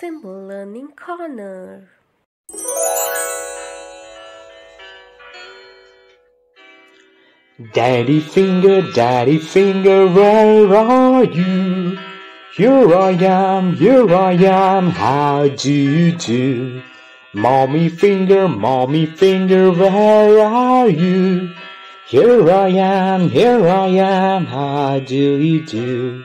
Simple Learning Corner. Daddy finger, daddy finger, where are you? Here I am, here I am, how do you do? Mommy finger, mommy finger, where are you? Here I am, here I am, how do you do?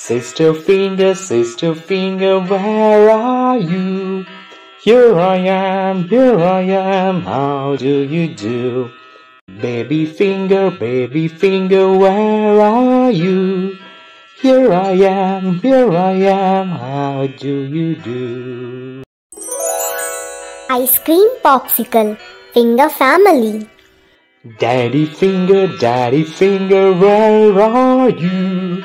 Sister finger, sister finger, where are you? Here I am, here I am, how do you do? Baby finger, baby finger, where are you? Here I am, here I am, how do you do? Ice cream popsicle, finger family. Daddy finger, daddy finger, where are you?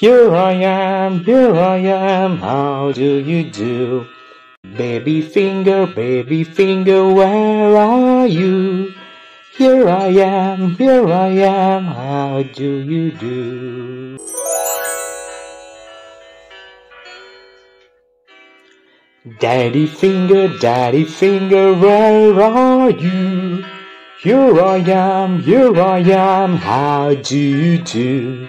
Here I am, here I am, how do you do? Baby finger, baby finger, where are you? Here I am, here I am, how do you do? Daddy finger, daddy finger, where are you? Here I am, here I am, how do you do?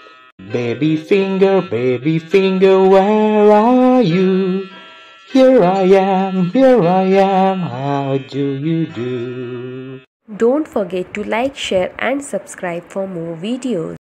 Baby finger, baby finger, where are you? Here I am, here I am, how do you do? Don't forget to like, share and subscribe for more videos.